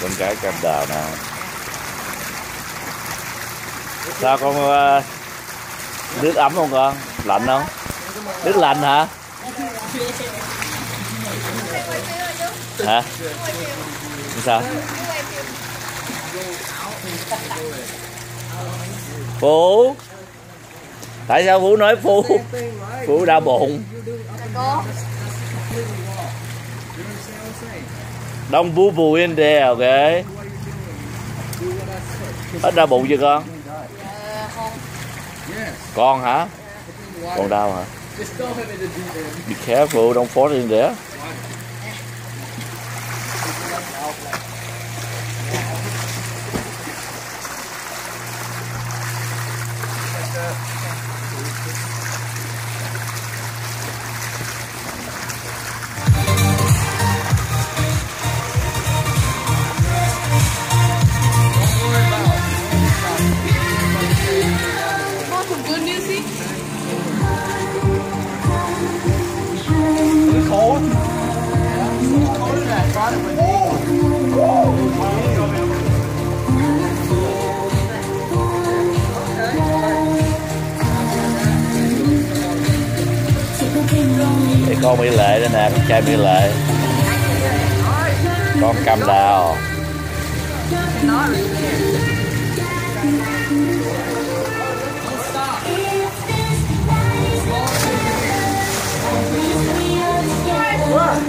con cái cam đào nè. Sao con ờ, nước ấm không con? Lạnh không? Nước lạnh hả? Hả? Sao? Phú? Tại sao phú nói phú? Phú đau bụng Don't boo boo in there okay? hết đau bụng chưa con? Con hả? Con đau hả? Be careful don't fall in there thì con mỹ lệ đây nè con trai mỹ lệ con cam đào Wow.